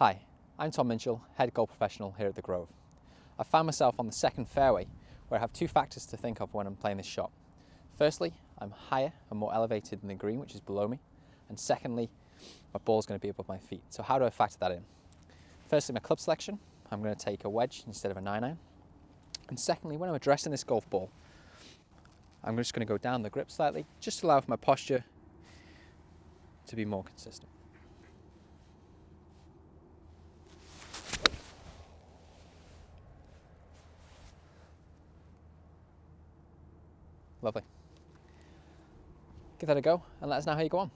Hi, I'm Tom Minchell, head golf professional here at The Grove. I found myself on the second fairway where I have two factors to think of when I'm playing this shot. Firstly, I'm higher and more elevated than the green, which is below me. And secondly, my ball's going to be above my feet. So how do I factor that in? Firstly, my club selection. I'm going to take a wedge instead of a 9 iron. And secondly, when I'm addressing this golf ball, I'm just going to go down the grip slightly, just to allow for my posture to be more consistent. Lovely. Give that a go and let us know how you go on.